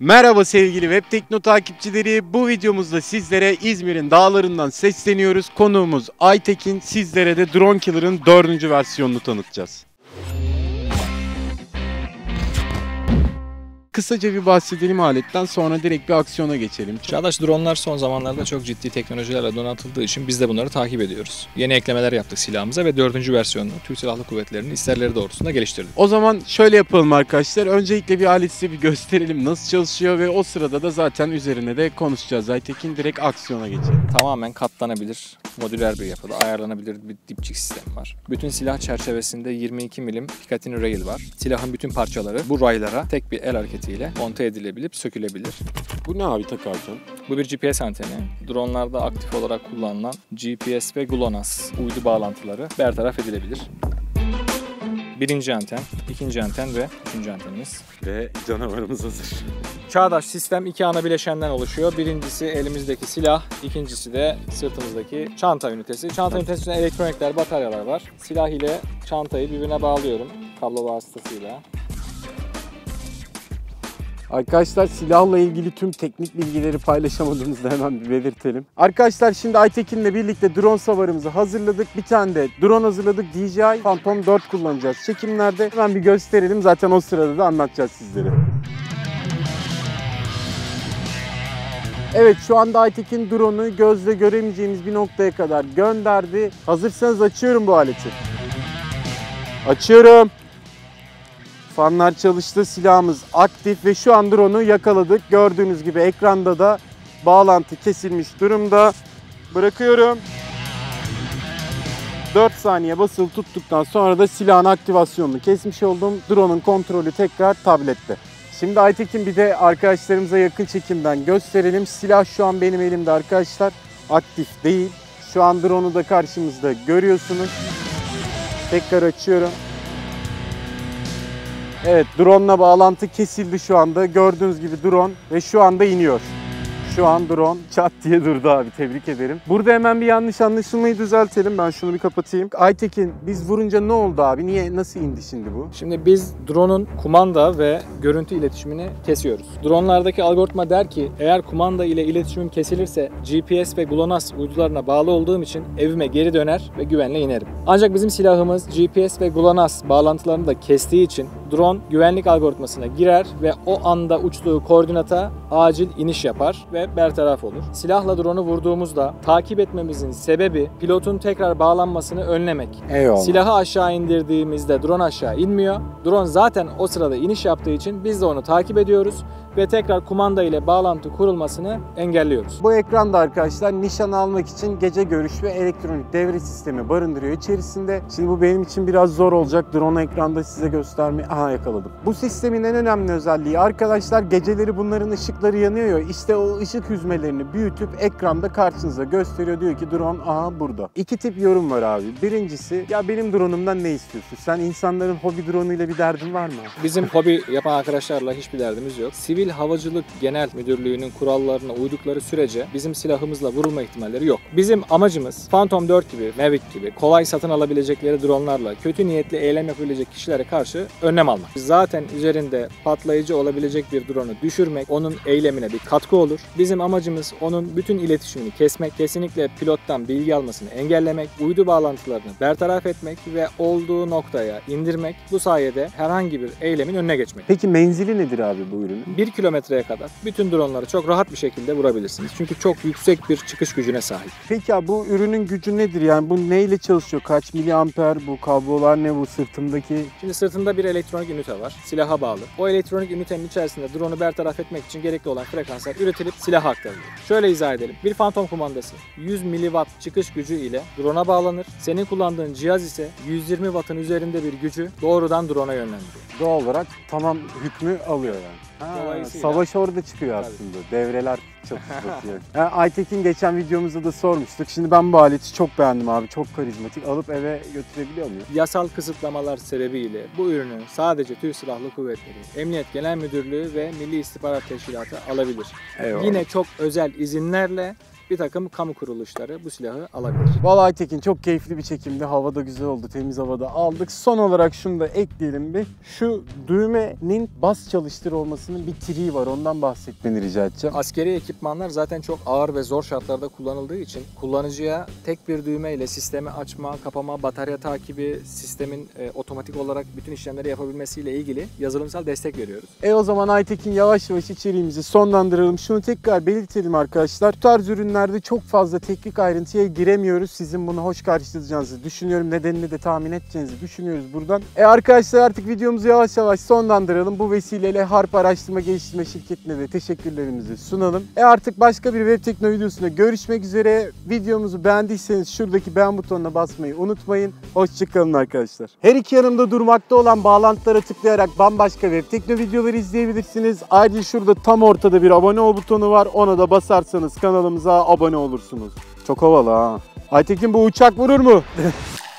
Merhaba sevgili Web Tekno takipçileri. Bu videomuzda sizlere İzmir'in dağlarından sesleniyoruz. Konuğumuz Aytekin. Sizlere de Drone Killer'ın dördüncü versiyonunu tanıtacağız. Kısaca bir bahsedelim aletten sonra direkt bir aksiyona geçelim. Çağdaş dronlar son zamanlarda çok ciddi teknolojilerle donatıldığı için biz de bunları takip ediyoruz. Yeni eklemeler yaptık silahımıza ve dördüncü versiyonunu Türk Silahlı Kuvvetleri'nin isterleri doğrultusunda geliştirdik. O zaman şöyle yapalım arkadaşlar. Öncelikle bir aleti size bir gösterelim nasıl çalışıyor ve o sırada da zaten üzerine de konuşacağız. Aytekin direkt aksiyona geçelim. Tamamen katlanabilir, modüler bir yapıda ayarlanabilir bir dipçik sistemi var. Bütün silah çerçevesinde 22 milim Picatinny rail var. Silahın bütün parçaları bu raylara tek bir el hareketiyle monte edilebilip sökülebilir. Bu ne abi takarken? Bu bir GPS anteni. Dronlarda aktif olarak kullanılan GPS ve GLONASS uydu bağlantıları bertaraf edilebilir. Birinci anten, ikinci anten ve üçüncü antenimiz. Ve canavarımız hazır. Çağdaş sistem iki ana bileşenden oluşuyor. Birincisi elimizdeki silah, ikincisi de sırtımızdaki çanta ünitesi. Çanta ünitesinde elektronikler, bataryalar var. Silah ile çantayı birbirine bağlıyorum kablo vasıtasıyla. Arkadaşlar silahla ilgili tüm teknik bilgileri paylaşamadığımızda hemen bir belirtelim. Arkadaşlar şimdi Aytekin'le birlikte drone savarımızı hazırladık. Bir tane de drone hazırladık. DJI Phantom 4 kullanacağız. Çekimlerde hemen bir gösterelim. Zaten o sırada da anlatacağız sizlere. Evet şu anda Aytekin drone'u gözle göremeyeceğimiz bir noktaya kadar gönderdi. Hazırsanız açıyorum bu aleti. Açıyorum. Fanlar çalıştı, silahımız aktif ve şu an drone'u yakaladık. Gördüğünüz gibi ekranda da bağlantı kesilmiş durumda. Bırakıyorum. 4 saniye basılı tuttuktan sonra da silahın aktivasyonunu kesmiş oldum. Drone'un kontrolü tekrar tablette. Şimdi Aytekin bir de arkadaşlarımıza yakın çekimden gösterelim. Silah şu an benim elimde arkadaşlar. Aktif değil. Şu an drone'u da karşımızda görüyorsunuz. Tekrar açıyorum. Evet drone'la bağlantı kesildi şu anda. Gördüğünüz gibi drone ve şu anda iniyor. Şu an drone çat diye durdu abi tebrik ederim. Burada hemen bir yanlış anlaşılmayı düzeltelim. Ben şunu bir kapatayım. Aytekin biz vurunca ne oldu abi? Niye nasıl indi şimdi bu? Şimdi biz drone'un kumanda ve görüntü iletişimini kesiyoruz. Drone'lardaki algoritma der ki eğer kumanda ile iletişimim kesilirse GPS ve GLONASS uydularına bağlı olduğum için evime geri döner ve güvenle inerim. Ancak bizim silahımız GPS ve GLONASS bağlantılarını da kestiği için drone güvenlik algoritmasına girer ve o anda uçtuğu koordinata acil iniş yapar ve bertaraf olur. Silahla drone'u vurduğumuzda takip etmemizin sebebi pilotun tekrar bağlanmasını önlemek. Eyvallah. Silahı aşağı indirdiğimizde drone aşağı inmiyor. Drone zaten o sırada iniş yaptığı için biz de onu takip ediyoruz ve tekrar kumanda ile bağlantı kurulmasını engelliyoruz. Bu ekranda arkadaşlar nişan almak için gece görüş ve elektronik devre sistemi barındırıyor içerisinde. Şimdi bu benim için biraz zor olacak. Drone ekranda size göstermeyi... Aha yakaladım. Bu sistemin en önemli özelliği arkadaşlar geceleri bunların ışıkları yanıyor ya. İşte o ışık hüzmelerini büyütüp ekranda karşınıza gösteriyor. Diyor ki drone aha burada. İki tip yorum var abi. Birincisi ya benim drone'umdan ne istiyorsun? Sen insanların hobi drone ile bir derdin var mı? Bizim hobi yapan arkadaşlarla hiçbir derdimiz yok. Sivil Havacılık Genel Müdürlüğü'nün kurallarına uydukları sürece bizim silahımızla vurulma ihtimalleri yok. Bizim amacımız Phantom 4 gibi, Mavic gibi kolay satın alabilecekleri dronlarla kötü niyetli eylem yapabilecek kişilere karşı önlem almak. Zaten üzerinde patlayıcı olabilecek bir drone'u düşürmek, onun eylemine bir katkı olur. Bizim amacımız onun bütün iletişimini kesmek, kesinlikle pilottan bilgi almasını engellemek, uydu bağlantılarını bertaraf etmek ve olduğu noktaya indirmek. Bu sayede herhangi bir eylemin önüne geçmek. Peki menzili nedir abi bu ürünün? 1 kilometreye kadar bütün dronları çok rahat bir şekilde vurabilirsiniz. Çünkü çok yüksek bir çıkış gücüne sahip. Peki abi bu ürünün gücü nedir? Yani bu neyle çalışıyor? Kaç miliamper? Bu kablolar ne bu sırtımdaki? Şimdi sırtında bir elektronik ünite var. Silaha bağlı. O elektronik ünitenin içerisinde drone'u bertaraf etmek için gerekli olan frekanslar üretilip silaha aktarılıyor. Şöyle izah edelim. Bir Phantom kumandası 100 miliwatt çıkış gücü ile drone'a bağlanır. Senin kullandığın cihaz ise 120 wattın üzerinde bir gücü doğrudan drone'a yönlendiriyor. Doğal olarak tamam hükmü alıyor yani. Ha, Dolayısıyla- savaş orada çıkıyor aslında. Devreler çatışması. yani. Aytekin geçen videomuzda da sormuştuk. Şimdi ben bu aleti çok beğendim abi. Çok karizmatik. Alıp eve götürebiliyor muyum? Yasal kısıtlamalar sebebiyle bu ürünü sadece Türk Silahlı Kuvvetleri, Emniyet Genel Müdürlüğü ve Milli İstihbarat Teşkilatı alabilir. Eyvallah. Yine çok özel izinlerle bir takım kamu kuruluşları bu silahı alabilir. Vallahi Aytekin çok keyifli bir çekimdi. Havada güzel oldu. Temiz havada aldık. Son olarak şunu da ekleyelim bir. Şu düğmenin bas çalıştır olmasının bir triği var. Ondan bahsetmeni rica edeceğim. Askeri ekipmanlar zaten çok ağır ve zor şartlarda kullanıldığı için kullanıcıya tek bir düğmeyle sistemi açma, kapama, batarya takibi, sistemin e, otomatik olarak bütün işlemleri yapabilmesiyle ilgili yazılımsal destek veriyoruz. E o zaman Aytekin yavaş yavaş içeriğimizi sonlandıralım. Şunu tekrar belirtelim arkadaşlar. Bu tarz ürünlerde çok fazla teknik ayrıntıya giremiyoruz. Sizin bunu hoş karşılayacağınızı düşünüyorum. Nedenini de tahmin edeceğinizi düşünüyoruz buradan. E arkadaşlar artık videomuzu yavaş yavaş sonlandıralım. Bu vesileyle Harp Araştırma Geliştirme Şirketi'ne de teşekkürlerimizi sunalım. E artık başka bir web tekno videosunda görüşmek üzere. Videomuzu beğendiyseniz şuradaki beğen butonuna basmayı unutmayın. Hoşçakalın arkadaşlar. Her iki yanımda durmakta olan bağlantılara tıklayarak bambaşka web tekno videoları izleyebilirsiniz. Ayrıca şurada tam ortada bir abone ol butonu var. Ona da basarsanız kanalımıza abone olursunuz. Çok havalı ha. Aytekin bu uçak vurur mu?